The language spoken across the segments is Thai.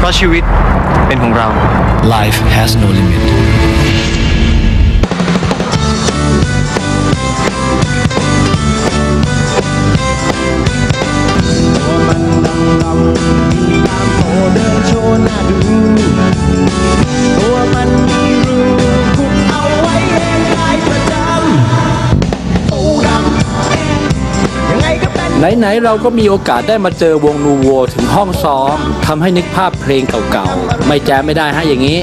Crush you eat, and home ground. Life has no limit. ไหนๆเราก็มีโอกาสได้มาเจอวงนูโวถึงห้องซ้อมทำให้นึกภาพเพลงเก่าๆ ไม่แจ้ไม่ได้ฮะอย่างนี้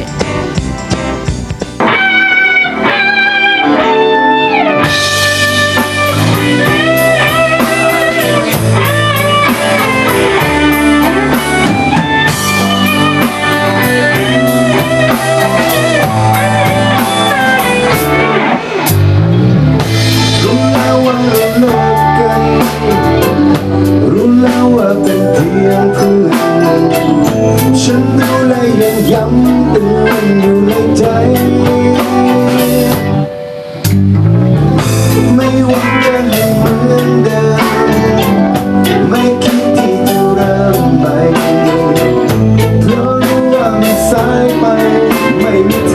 ายไปไม่มี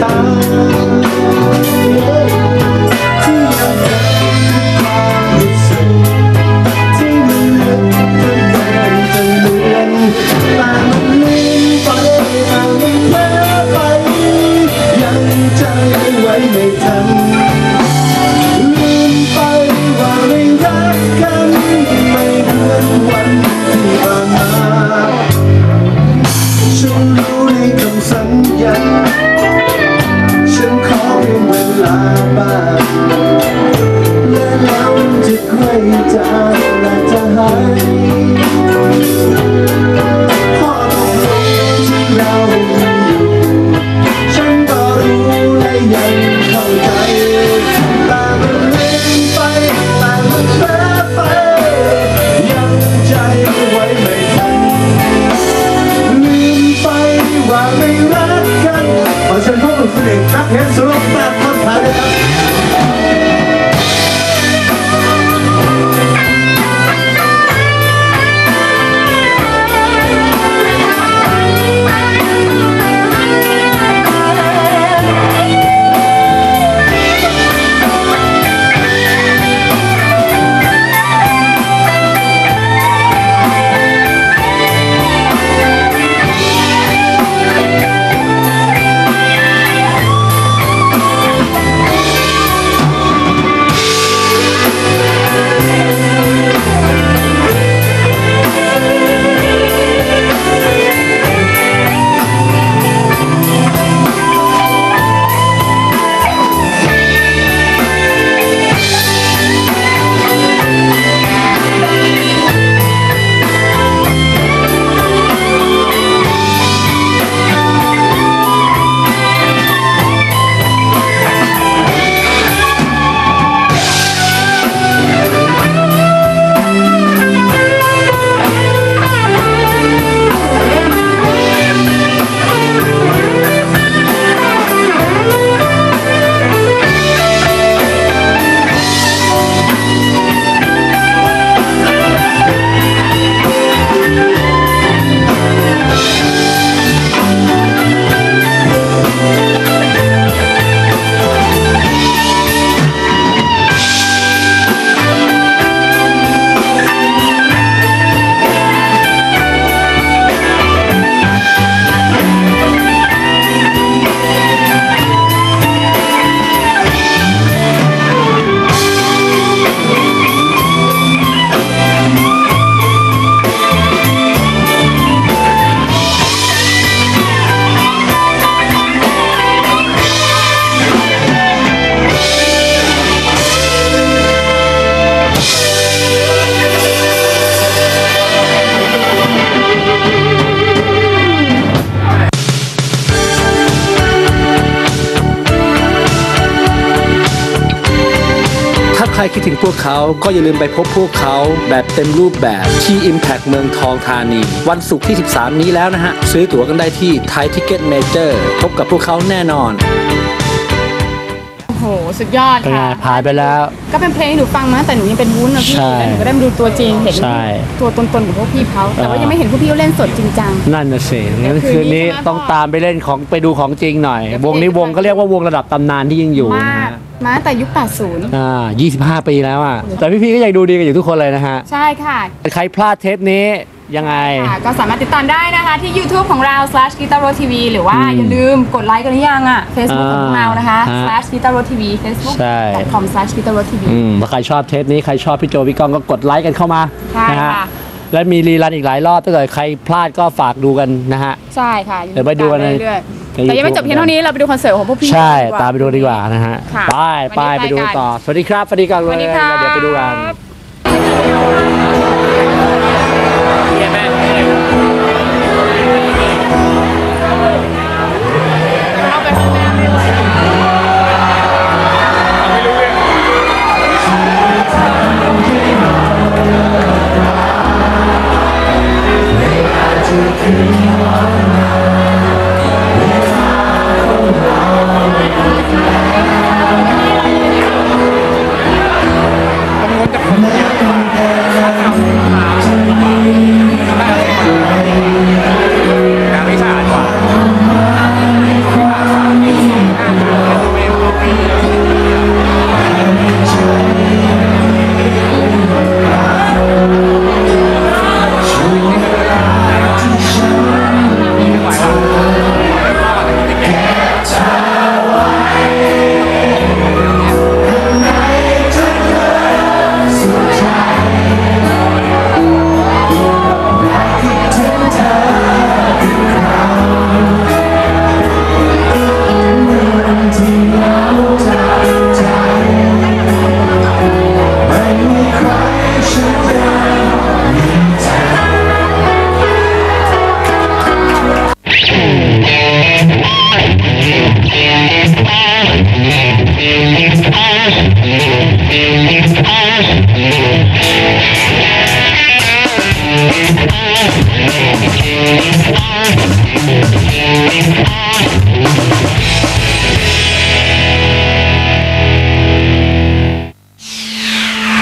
sun ใครคิดถึงพวกเขา ก็อย่าลืมไปพบพวกเขาแบบเต็มรูปแบบที่ Impact เมืองทองธานี วันศุกร์ที่ 13 นี้แล้วนะฮะ ซื้อตั๋วกันได้ที่ Thai Ticket Major พบกับพวกเขาแน่นอน โอ้โห สุดยอดค่ะ ผ่านไปแล้ว ก็เป็นเพลงที่หนูฟังมาแต่หนูยังเป็นวุ้นนะพี่ใช่หนูก็ได้มาดูตัวจริงเห็นใช่ตัวตนๆของพวกพี่เขาแต่ว่ายังไม่เห็นพวกพี่เล่นสดจริงจัง นั่นน่ะสิงั้นคืนนี้ต้องตามไปเล่นของไปดูของจริงหน่อย วงนี้วงก็เรียกว่าวงระดับตำนานที่ยังอยู่นะ มาตั้งแต่ยุค 80 อ่า25 ปีแล้วอะ แต่พี่ๆก็ยังดูดีกันอยู่ทุกคนเลยนะฮะ ใช่ค่ะ ใครพลาดเทปนี้ยังไง ค่ะก็สามารถติดตามได้นะคะที่ YouTube ของเรา slash g u i t a r o TV หรือว่าอืมอย่าลืมกดไลค์กันหรือยังอะ Facebook ของเรานะคะอ่าฮะ slash g u i t a r o TV Facebook ใช่ com slash g u i t a r o TV อืมถ้าใครชอบเทปนี้ใครชอบพี่โจพี่ก้องก็กดไลค์กันเข้ามาใช่นะฮะ ค่ะ และมีรีรันอีกหลายรอบถ้าเกิดใครพลาดก็ฝากดูกันนะฮะ ใช่ค่ะอาเดี๋ยวไปดูกันในเรื่อยในๆ แต่ยังไม่ YouTube จบเพียงเท่านี้เราไปดูคอนเสิร์ตของพวกพี่ใช่กว่ตามไปดูดีกว่านะฮะค่ะไปไปวันนี้ไปดูไปกันต่อ สวัสดีครับ สวัสดีกันสเลยวัสดีครับ แล้วเดี๋ยวไปดูกันเอาไปข้างหน้าเลย Thank